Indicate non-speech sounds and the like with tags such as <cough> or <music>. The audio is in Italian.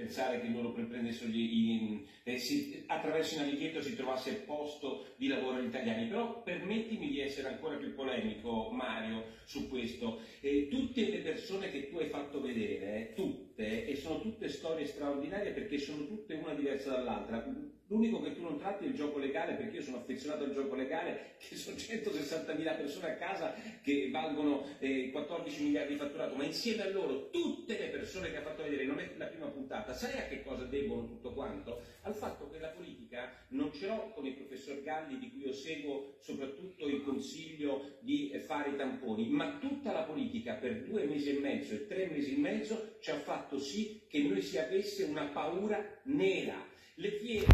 pensare che loro prendessero gli, eh, si, attraverso i navigator si trovasse il posto di lavoro agli italiani. Però permettimi di essere ancora più polemico, Mario, su questo. Eh, tutte le persone che tu hai fatto vedere, e sono tutte storie straordinarie perché sono tutte una diversa dall'altra L'unico che tu non tratti è il gioco legale, perché io sono affezionato al gioco legale, <laughs> che sono 160.000 persone a casa che valgono eh, 14 miliardi di fatturato, ma insieme a loro tutte le persone che ha fatto vedere, non è la prima puntata, sai a che cosa debbono tutto quanto? Al fatto che la politica non ce l'ho con il professor Galli, di cui io seguo soprattutto fare i tamponi, ma tutta la politica per due mesi e mezzo e tre mesi e mezzo ci ha fatto sì che noi si avesse una paura nera. Le fiere